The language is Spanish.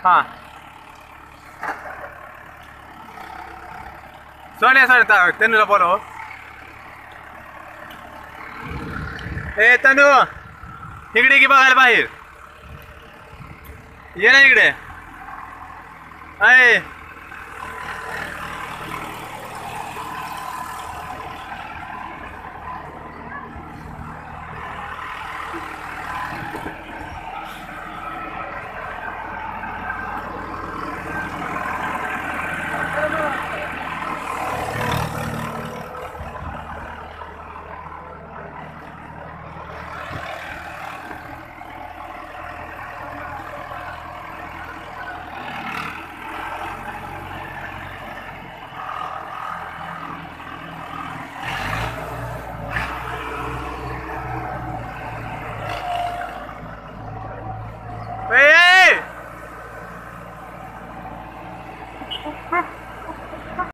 Huh. Sorry, sorry, Tarek. Then you'll ¡Eh, Hey, Tanu. ¿qué Ah.